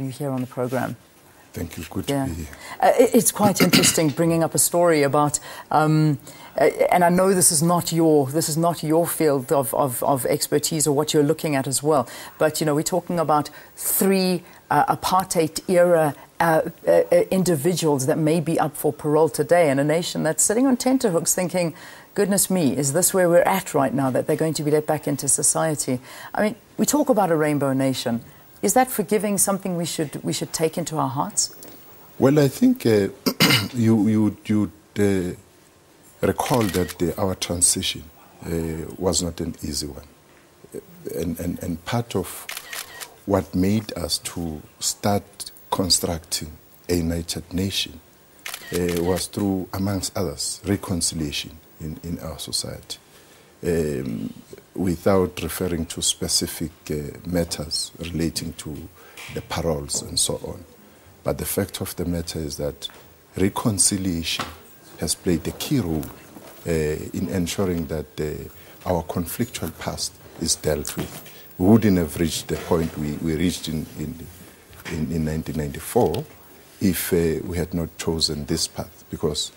have you here on the program. Thank you. Good yeah. to be here. Uh, it's quite interesting bringing up a story about, um, uh, and I know this is not your this is not your field of, of, of, expertise or what you're looking at as well. But you know, we're talking about three uh, apartheid era. Uh, uh, uh, individuals that may be up for parole today, and a nation that's sitting on tenterhooks thinking, goodness me, is this where we're at right now that they're going to be let back into society? I mean, we talk about a rainbow nation. Is that forgiving something we should, we should take into our hearts? Well, I think uh, you, you, you uh, recall that our transition uh, was not an easy one. And, and, and part of what made us to start constructing a united nation uh, was through, amongst others, reconciliation in, in our society. Um, without referring to specific uh, matters relating to the paroles and so on. But the fact of the matter is that reconciliation has played a key role uh, in ensuring that uh, our conflictual past is dealt with. We wouldn't have reached the point we, we reached in, in, in, in 1994 if uh, we had not chosen this path, because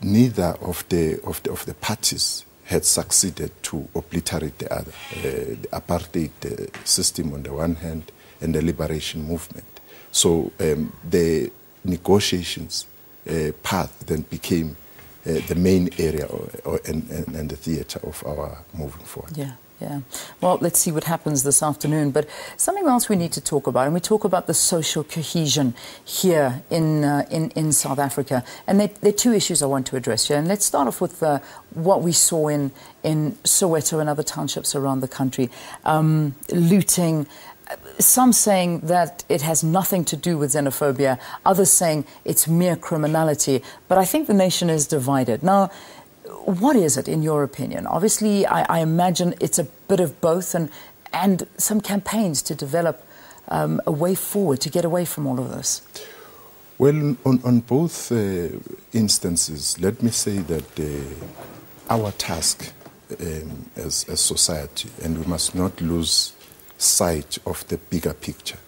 neither of the, of the, of the parties had succeeded to obliterate the other, uh, the apartheid uh, system on the one hand and the liberation movement. So um, the negotiations uh, path then became the main area or, or, and, and, and, the theater of our moving forward. Yeah. Yeah. Well, let's see what happens this afternoon. But something else we need to talk about, and we talk about the social cohesion here in, uh, in, in South Africa. And there, there, are two issues I want to address here. And let's start off with uh, what we saw in, in Soweto and other townships around the country um, looting. Some saying that it has nothing to do with xenophobia, others saying it's mere criminality. But I think the nation is divided. Now, what is it, in your opinion? Obviously, I, I imagine it's a bit of both and, and some campaigns to develop um, a way forward to get away from all of this. Well, on, on both uh, instances, let me say that uh, our task um, as a society, and we must not lose sight of the bigger picture,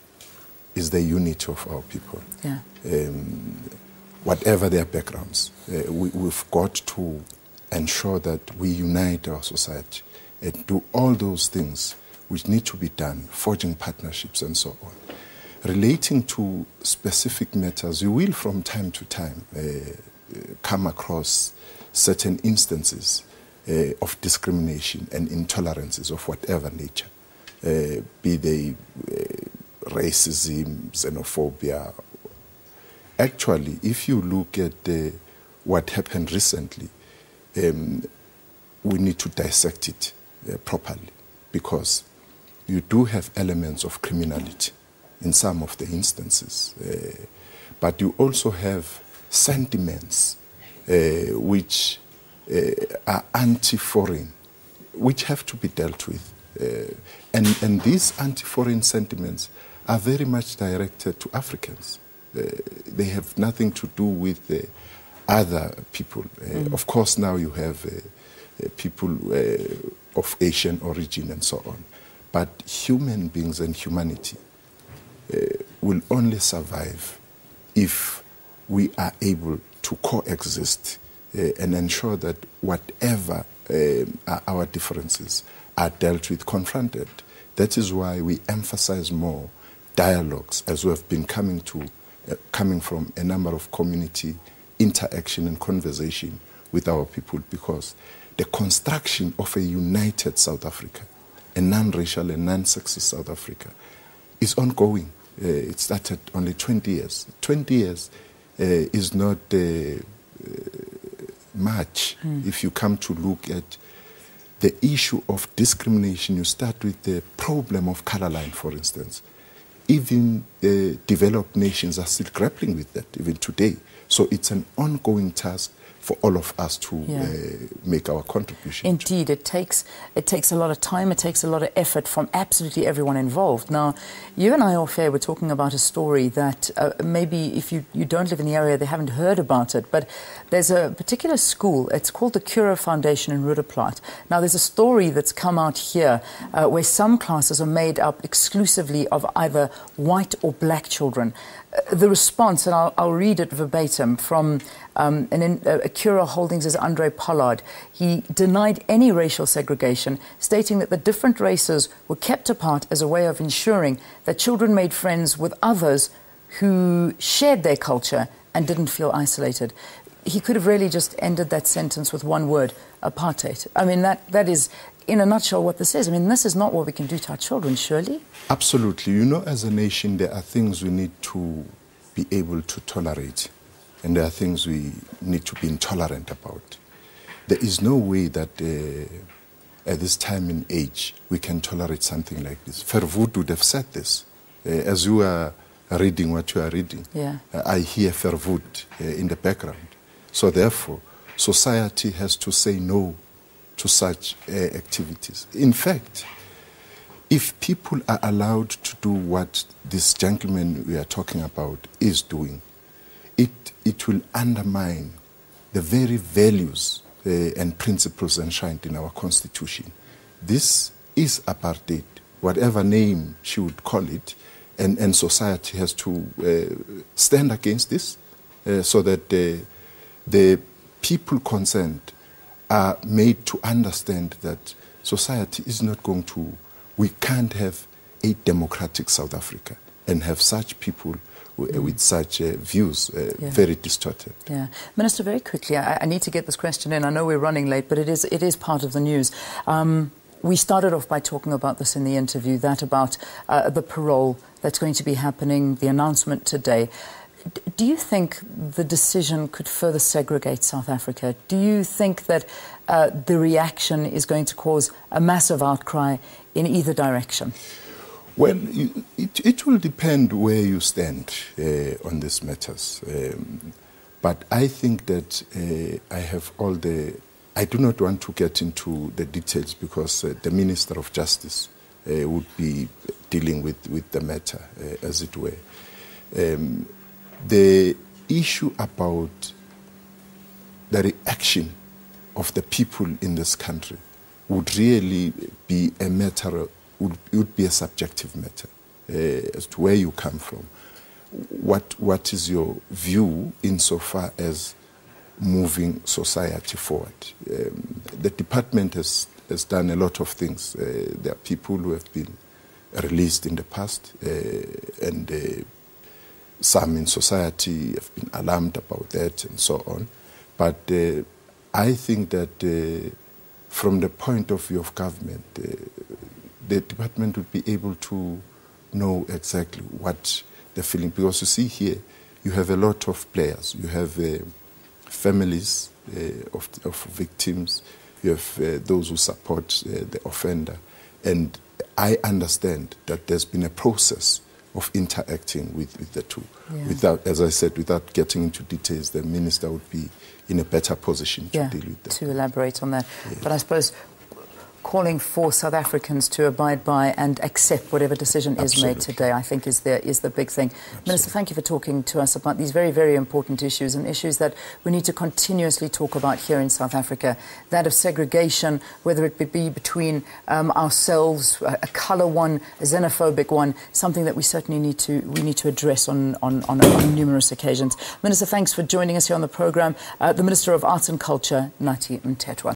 is the unity of our people. Yeah. Um, whatever their backgrounds, uh, we, we've got to ensure that we unite our society and do all those things which need to be done, forging partnerships and so on. Relating to specific matters, you will from time to time uh, come across certain instances uh, of discrimination and intolerances of whatever nature, be they uh, racism, xenophobia. Actually, if you look at uh, what happened recently, um, we need to dissect it properly because you do have elements of criminality in some of the instances, uh, but you also have sentiments uh, which uh, are anti-foreign, which have to be dealt with. Uh, and, and these anti-foreign sentiments are very much directed to Africans. Uh, they have nothing to do with other people. Uh, mm. Of course, now you have uh, uh, people of Asian origin and so on. But human beings and humanity will only survive if we are able to coexist and ensure that whatever um, our differences are dealt with, confronted. That is why we emphasize more dialogues, as we have been coming to, uh, coming from a number of community interaction and conversation with our people because the construction of a united South Africa, a non racial and non sexist South Africa, is ongoing. Uh, it started only 20 years. 20 years uh, is not uh, uh much mm. if you come to look at the issue of discrimination. You start with the problem of color line, for instance. Even developed nations are still grappling with that, even today. So it's an ongoing task for all of us to Yeah. uh, make our contribution. Indeed, it takes it takes a lot of time. It takes a lot of effort from absolutely everyone involved. Now, you and I, off air, were talking about a story that uh, maybe if you, you don't live in the area, they haven't heard about it. But there's a particular school. It's called the Curro Foundation in Roodeplaat. Now, there's a story that's come out here uh, where some classes are made up exclusively of either white or black children. Uh, the response, and I'll, I'll read it verbatim from um, an in, uh, Curro Holdings' as Andre Pollard. He denied any racial segregation, stating that the different races were kept apart as a way of ensuring that children made friends with others who shared their culture and didn't feel isolated. He could have really just ended that sentence with one word apartheid. I mean, that, that is, in a nutshell, what this is. I mean, this is not what we can do to our children, surely. Absolutely. You know, as a nation, there are things we need to be able to tolerate, and there are things we need to be intolerant about. There is no way that uh, at this time in age we can tolerate something like this. Verwoerd would have said this. Uh, as you are reading what you are reading, Yeah. uh, I hear Verwoerd uh, in the background. So, therefore, society has to say no to such uh, activities. In fact, if people are allowed to do what this gentleman we are talking about is doing, it, it will undermine the very values uh, and principles enshrined in our constitution. This is apartheid, whatever name she would call it, and, and society has to uh, stand against this uh, so that the people concerned are made to understand that society is not going to, we can't have a democratic South Africa and have such people w- with such uh, views uh, Yeah. very distorted. Yeah, Minister, very quickly, I, I need to get this question in. I know we're running late, but it is it is part of the news. Um, we started off by talking about this in the interview, that about uh, the parole that's going to be happening, the announcement today. D- Do you think the decision could further segregate South Africa? Do you think that uh, the reaction is going to cause a massive outcry in either direction? Well, it, it will depend where you stand uh, on these matters. Um, but I think that uh, I have all the. I do not want to get into the details because uh, the Minister of Justice uh, would be dealing with, with the matter, uh, as it were. Um, the issue about the reaction of the people in this country would really be a matter, would, would be a subjective matter uh, as to where you come from. What, what is your view insofar as moving society forward? Um, the department has, has done a lot of things. Uh, there are people who have been released in the past, uh, and some in society have been alarmed about that and so on. But I think that from the point of view of government, uh, the department would be able to know exactly what the feeling. Because you see here, you have a lot of players. You have uh, families uh, of, of victims. You have uh, those who support uh, the offender. And I understand that there's been a process of interacting with, with the two. Yeah. Without, as I said, without getting into details, the minister would be in a better position to yeah, deal with that. to elaborate on that. But I suppose calling for South Africans to abide by and accept whatever decision is made today, I think, is the, is the big thing. Minister, thank you for talking to us about these very, very important issues and issues that we need to continuously talk about here in South Africa. That of segregation, whether it be between um, ourselves, a, a colour one, a xenophobic one, something that we certainly need to, we need to address on, on, on, on numerous occasions. Minister, thanks for joining us here on the programme. Uh, the Minister of Arts and Culture, Nathi Mthethwa.